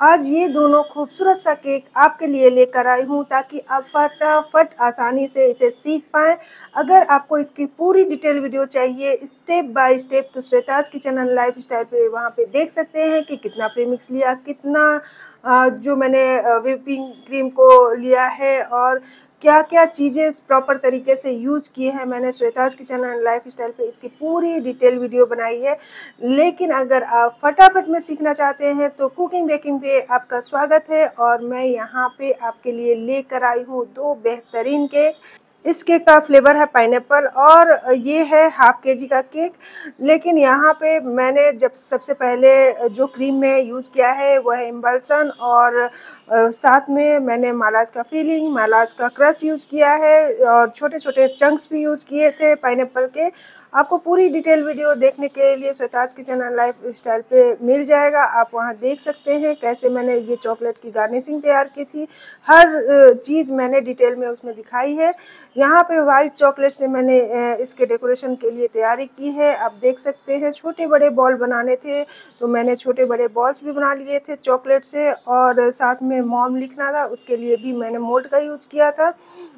आज ये दोनों खूबसूरत सा केक आपके लिए लेकर आई हूँ ताकि आप फटाफट आसानी से इसे सीख पाएँ। अगर आपको इसकी पूरी डिटेल वीडियो चाहिए, स्टेप बाय स्टेप तो Shweta's kitchen and lifestyle पर वहाँ पर देख सकते हैं कि कितना प्रीमिक्स लिया, कितना जो मैंने विपिंग क्रीम को लिया है और क्या क्या चीज़ें प्रॉपर तरीके से यूज़ किए हैं, मैंने Shweta's kitchen and lifestyle पर इसकी पूरी डिटेल वीडियो बनाई है। लेकिन अगर आप फटाफट में सीखना चाहते हैं तो कुकिंग बेकिंग पे आपका स्वागत है और मैं यहाँ पे आपके लिए लेकर आई हूँ दो बेहतरीन केक। इस केक का फ्लेवर है पाइनएप्पल और ये है हाफ़ के जी का केक लेकिन यहाँ पे मैंने जब सबसे पहले जो क्रीम में यूज़ किया है वह है इम्बल्सन और साथ में मैंने मालाज का फीलिंग मालाज का क्रश यूज़ किया है और छोटे छोटे चंक्स भी यूज़ किए थे पाइन के. आपको पूरी डिटेल वीडियो देखने के लिए Shweta's kitchen and lifestyle पे मिल जाएगा। आप वहाँ देख सकते हैं कैसे मैंने ये चॉकलेट की गार्निशिंग तैयार की थी। हर चीज़ मैंने डिटेल में उसमें दिखाई है। यहाँ पे वाइट चॉकलेट से मैंने इसके डेकोरेशन के लिए तैयारी की है। आप देख सकते हैं छोटे बड़े बॉल बनाने थे तो मैंने छोटे बड़े बॉल्स भी बना लिए थे चॉकलेट से। और साथ में मॉम लिखना था, उसके लिए भी मैंने मोल्ड का यूज़ किया था।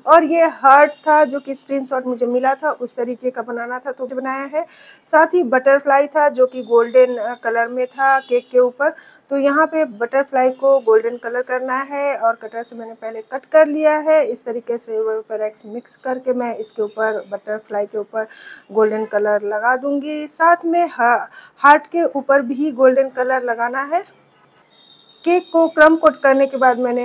और ये हार्ट था जो कि स्क्रीनशॉट मुझे मिला था, उस तरीके का बनाना था तो बनाया है। साथ ही बटरफ्लाई था जो कि गोल्डन कलर में था केक के ऊपर। तो यहाँ पे बटरफ्लाई को गोल्डन कलर करना है और कटर से मैंने पहले कट कर लिया है। इस तरीके से वेपर एक्स मिक्स करके मैं इसके ऊपर, बटरफ्लाई के ऊपर गोल्डन कलर लगा दूँगी। साथ में हार्ट के ऊपर भी गोल्डन कलर लगाना है। केक को क्रम कोट करने के बाद मैंने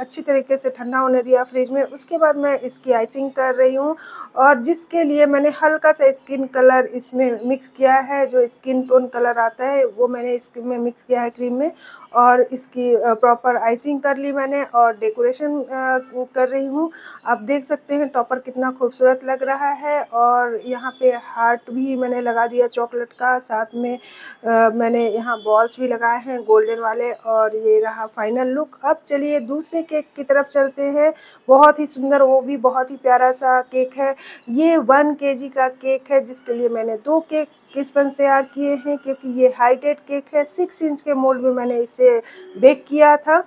अच्छी तरीके से ठंडा होने दिया फ्रिज में। उसके बाद मैं इसकी आइसिंग कर रही हूँ और जिसके लिए मैंने हल्का सा स्किन कलर इसमें मिक्स किया है, जो स्किन टोन कलर आता है, वो मैंने इसमें मिक्स किया है क्रीम में और इसकी प्रॉपर आइसिंग कर ली मैंने और डेकोरेशन कर रही हूँ। आप देख सकते हैं टॉपर कितना खूबसूरत लग रहा है और यहाँ पे हार्ट भी मैंने लगा दिया चॉकलेट का। साथ में मैंने यहाँ बॉल्स भी लगाए हैं गोल्डन वाले और ये रहा फाइनल लुक अब चलिए दूसरे केक की तरफ़ चलते हैं। बहुत ही सुंदर, वो भी बहुत ही प्यारा सा केक है। ये वन के का केक है, जिसके लिए मैंने दो केक स्पंज तैयार किए हैं, क्योंकि ये हाइटेड केक है। सिक्स इंच के मोल्ड में मैंने इसे बेक किया था।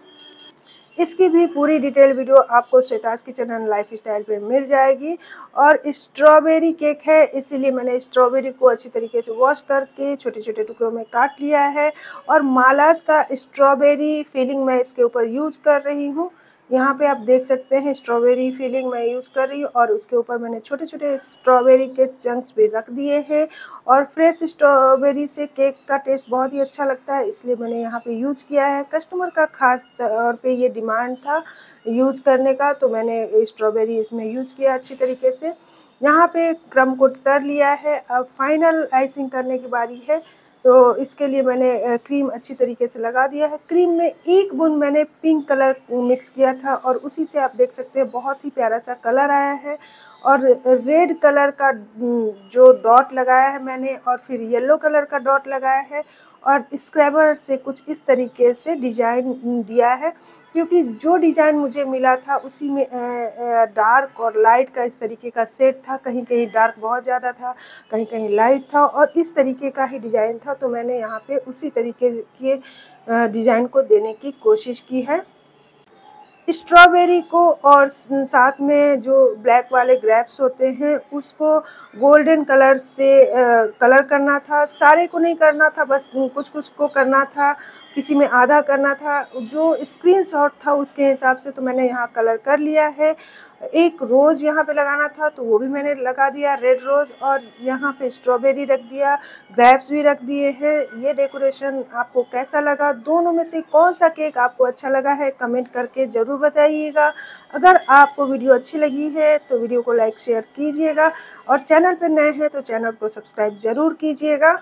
इसकी भी पूरी डिटेल वीडियो आपको Shweta's kitchen and lifestyle पर मिल जाएगी। और स्ट्रॉबेरी केक है, इसीलिए मैंने स्ट्रॉबेरी को अच्छी तरीके से वॉश करके छोटे छोटे टुकड़ों में काट लिया है। और मालाज का स्ट्रॉबेरी फीलिंग मैं इसके ऊपर यूज़ कर रही हूँ। यहाँ पे आप देख सकते हैं स्ट्रॉबेरी फीलिंग मैं यूज़ कर रही हूँ और उसके ऊपर मैंने छोटे छोटे स्ट्रॉबेरी के चंक्स भी रख दिए हैं और फ्रेश स्ट्रॉबेरी से केक का टेस्ट बहुत ही अच्छा लगता है, इसलिए मैंने यहाँ पे यूज़ किया है। कस्टमर का खास तौर पे ये डिमांड था यूज़ करने का तो मैंने स्ट्रॉबेरी इसमें यूज़ किया अच्छी तरीके से। यहाँ पे क्रम कोट कर लिया है। अब फाइनल आइसिंग करने की बारी है। तो इसके लिए मैंने क्रीम अच्छी तरीके से लगा दिया है। क्रीम में एक बूंद मैंने पिंक कलर मिक्स किया था और उसी से आप देख सकते हैं बहुत ही प्यारा सा कलर आया है और रेड कलर का जो डॉट लगाया है मैंने और फिर येलो कलर का डॉट लगाया है और स्क्रैबर से कुछ इस तरीके से डिज़ाइन दिया है, क्योंकि जो डिज़ाइन मुझे मिला था उसी में डार्क और लाइट का इस तरीके का सेट था। कहीं कहीं डार्क बहुत ज़्यादा था कहीं कहीं लाइट था और इस तरीके का ही डिज़ाइन था। तो मैंने यहाँ पे उसी तरीके के डिज़ाइन को देने की कोशिश की है। स्ट्रॉबेरी को और साथ में जो ब्लैक वाले ग्रेप्स होते हैं, उसको गोल्डन कलर से कलर करना था। सारे को नहीं करना था, बस कुछ कुछ को करना था, किसी में आधा करना था। जो स्क्रीनशॉट था, उसके हिसाब से तो मैंने यहाँ कलर कर लिया है। एक रोज़ यहाँ पे लगाना था तो वो भी मैंने लगा दिया रेड रोज़ और यहाँ पे स्ट्रॉबेरी रख दिया ग्रेप्स भी रख दिए हैं। ये डेकोरेशन आपको कैसा लगा? दोनों में से कौन सा केक आपको अच्छा लगा है? कमेंट करके ज़रूर बताइएगा। अगर आपको वीडियो अच्छी लगी है तो वीडियो को लाइक शेयर कीजिएगा और चैनल पर नए हैं तो चैनल को सब्सक्राइब ज़रूर कीजिएगा।